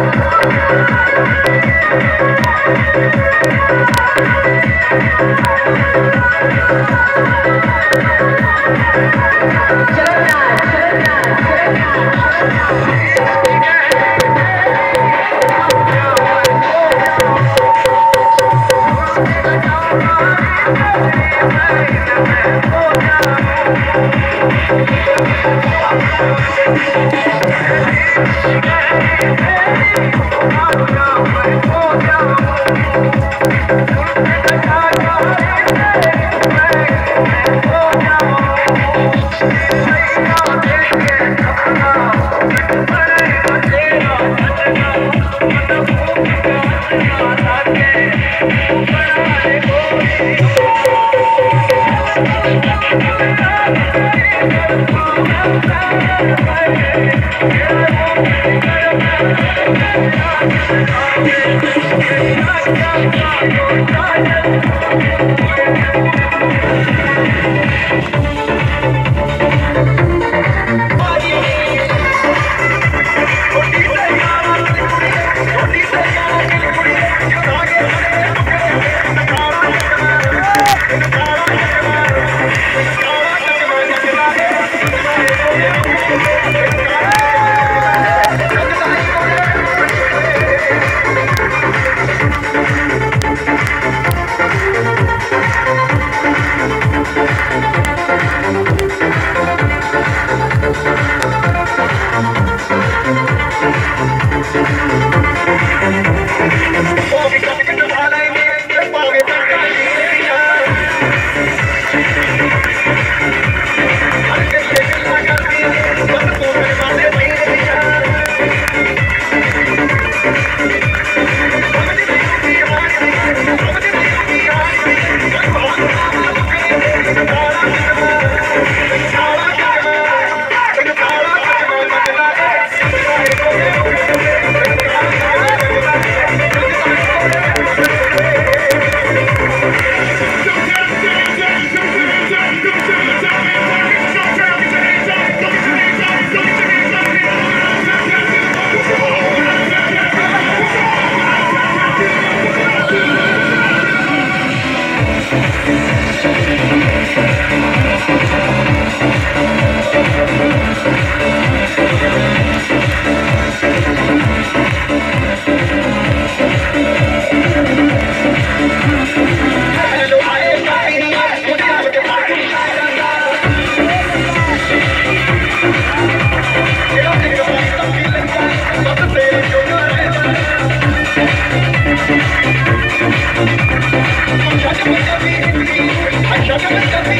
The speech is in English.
Shut up now, shut up now, shut up now. I'm